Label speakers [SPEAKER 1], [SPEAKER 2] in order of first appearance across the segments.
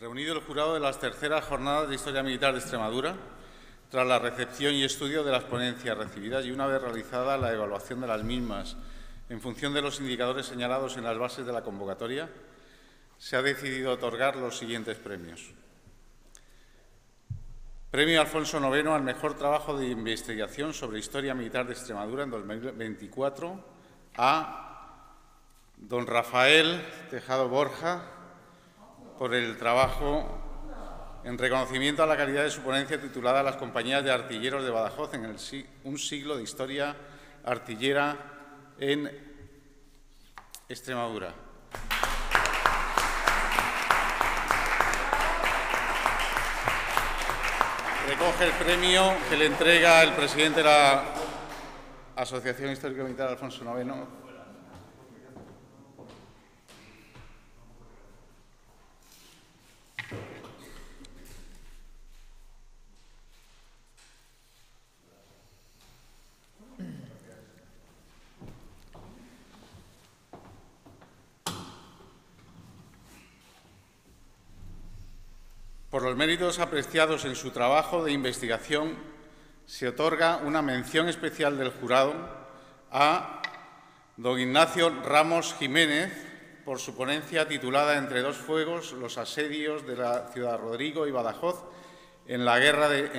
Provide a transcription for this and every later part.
[SPEAKER 1] Reunido el jurado de las terceras jornadas de Historia Militar de Extremadura, tras la recepción y estudio de las ponencias recibidas y una vez realizada la evaluación de las mismas en función de los indicadores señalados en las bases de la convocatoria, se ha decidido otorgar los siguientes premios. Premio Alfonso IX al mejor trabajo de investigación sobre historia militar de Extremadura en 2024 a don Rafael Tejado Borja, por el trabajo en reconocimiento a la calidad de su ponencia titulada Las compañías de artilleros de Badajoz en el, un siglo de historia artillera en Extremadura. Recoge el premio que le entrega el presidente de la Asociación Histórico Militar Alfonso IX, Por los méritos apreciados en su trabajo de investigación, se otorga una mención especial del jurado a don Ignacio Ramos Jiménez por su ponencia titulada Entre dos fuegos, los asedios de la ciudad Rodrigo y Badajoz en la guerra de,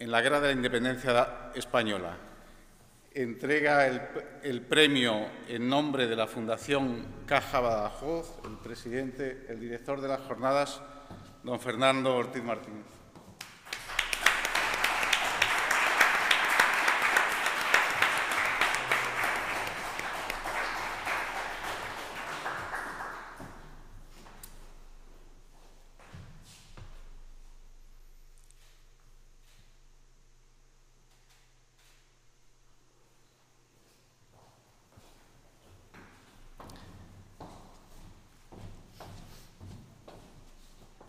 [SPEAKER 1] en, la, de la independencia española. Entrega el premio en nombre de la Fundación Caja Badajoz, el presidente, el director de las jornadas, don Fernando Ortiz Martínez.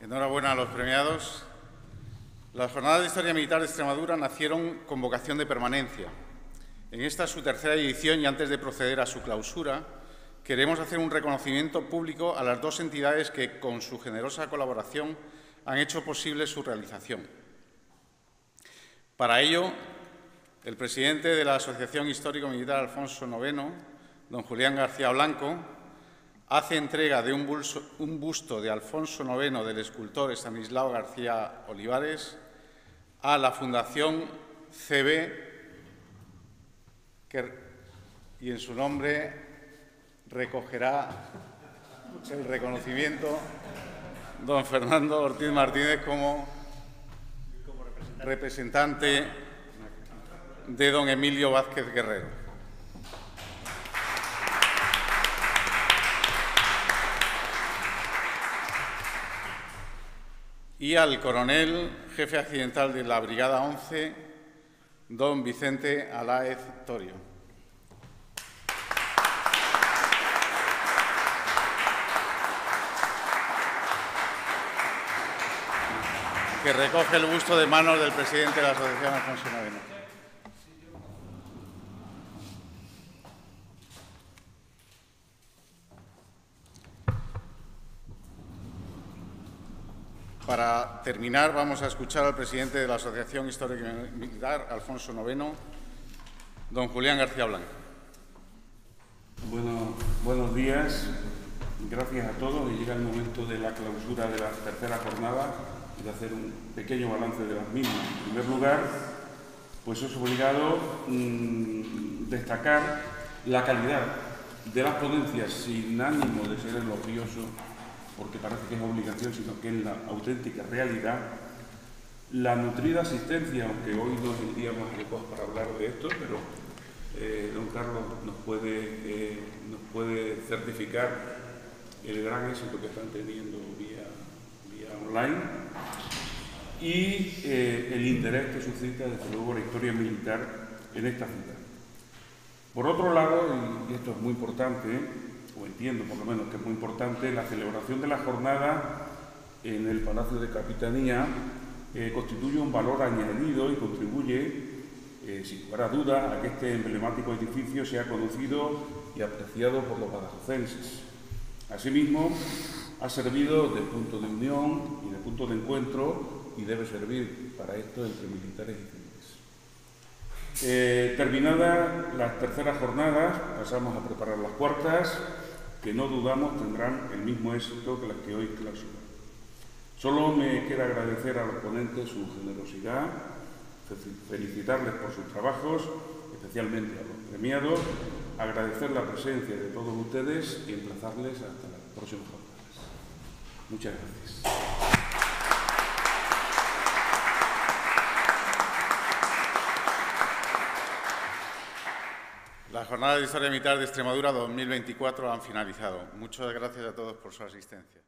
[SPEAKER 1] Enhorabuena a los premiados. Las jornadas de Historia Militar de Extremadura nacieron con vocación de permanencia. En esta su tercera edición y antes de proceder a su clausura, queremos hacer un reconocimiento público a las dos entidades que, con su generosa colaboración, han hecho posible su realización. Para ello, el presidente de la Asociación Histórico Militar Alfonso IX, don Julián García Blanco, hace entrega de un, busto de Alfonso IX del escultor Estanislao García Olivares a la Fundación CB y en su nombre recogerá el reconocimiento don Fernando Ortiz Martínez como representante de don Emilio Vázquez Guerrero. Y al coronel jefe accidental de la Brigada 11, don Vicente Aláez Torio. que recoge el busto de manos del presidente de la Asociación Alfonso IX. Para terminar, vamos a escuchar al presidente de la Asociación Histórica Militar, Alfonso IX, don Julián García Blanco.
[SPEAKER 2] Bueno, buenos días, gracias a todos. Llega el momento de la clausura de la tercera jornada y de hacer un pequeño balance de las mismas. En primer lugar, pues es obligado mmm, destacar la calidad de las ponencias sin ánimo de ser elogioso porque parece que es obligación, sino que es la auténtica realidad, la nutrida asistencia, aunque hoy no es el día más adecuado para hablar de esto, pero eh, don Carlos nos puede, eh, nos puede certificar el gran éxito que están teniendo vía, vía online y eh, el interés que suscita desde luego la historia militar en esta ciudad. Por otro lado, y esto es muy importante, o entiendo por lo menos que es muy importante, la celebración de la jornada en el Palacio de Capitanía eh, constituye un valor añadido y contribuye, eh, sin lugar a duda, a que este emblemático edificio sea conocido y apreciado por los badajocenses. Asimismo, ha servido de punto de unión y de punto de encuentro y debe servir para esto entre militares y civiles. Eh, terminadas las terceras jornadas, pasamos a preparar las cuartas, que no dudamos tendrán el mismo éxito que las que hoy clausuran. Solo me queda agradecer a los ponentes su generosidad, felicitarles por sus trabajos, especialmente a los premiados, agradecer la presencia de todos ustedes y emplazarles hasta las próximas jornadas. Muchas gracias.
[SPEAKER 1] Las jornadas de Historia Militar de Extremadura 2024 han finalizado. Muchas gracias a todos por su asistencia.